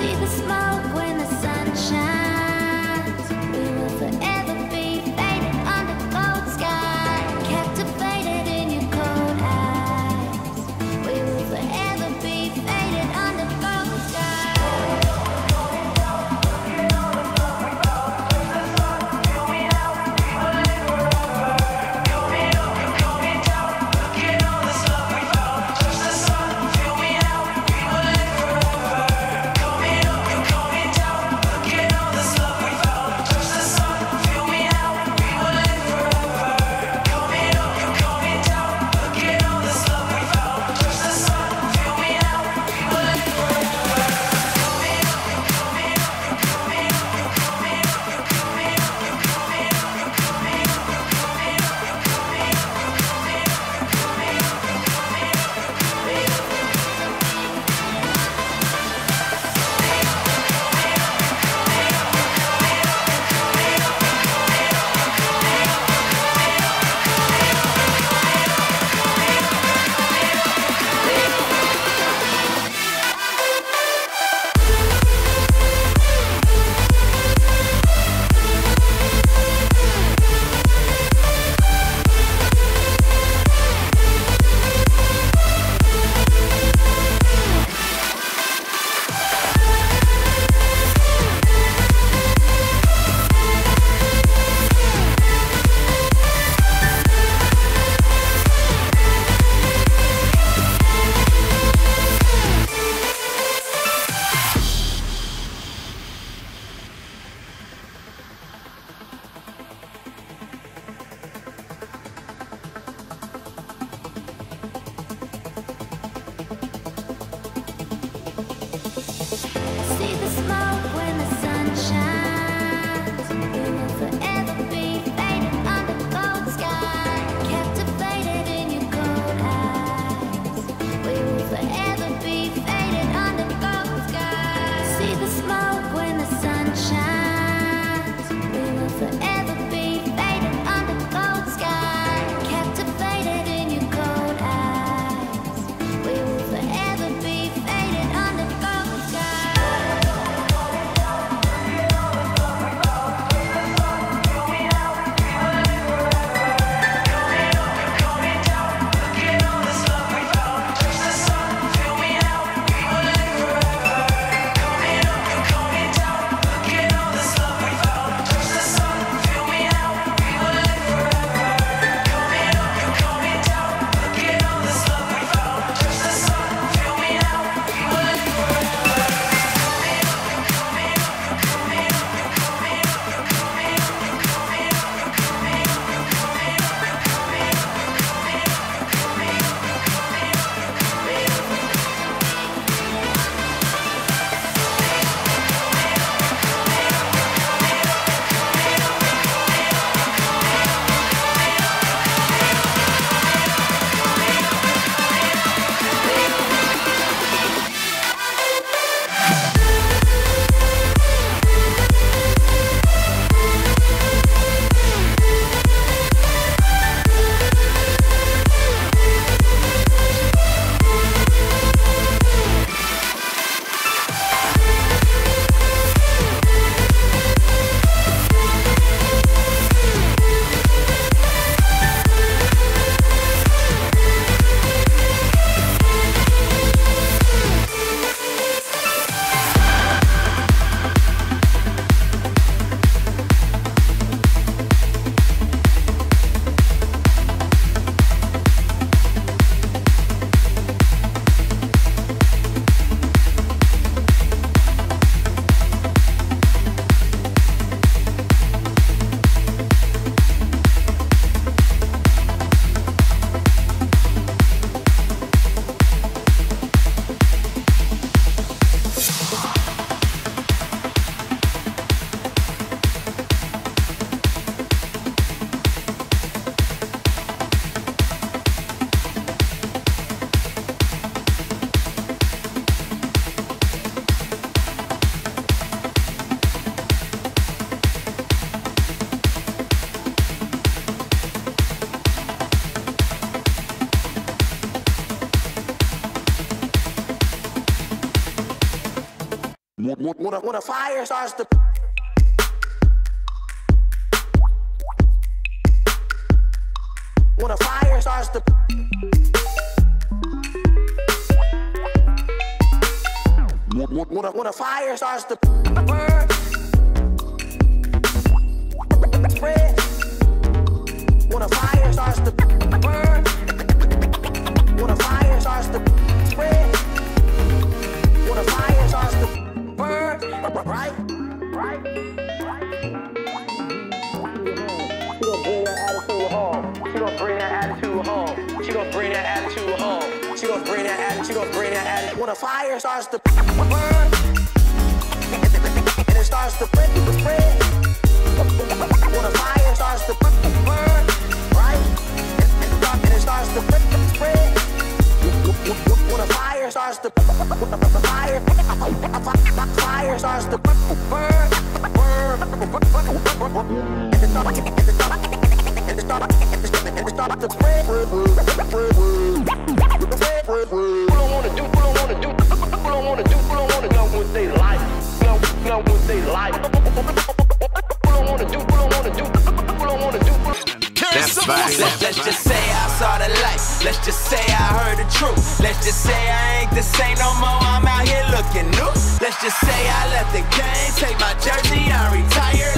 see the smile. When a, when a fire starts to When a fire starts to When a, when a fire starts to burn When a fire starts to burn, and it starts to spread, and it to spread. Who don't wanna do? Who don't wanna do? Who don't wanna do? Who don't wanna know what they like? Know know what they like? Who don't wanna do? Who don't wanna do? Who don't wanna do? Let's, let's just say I saw the light. Let's just say I heard the truth. Let's just say I ain't the same no more. I'm out here looking new. Let's just say I left the game, take my jersey, I retire.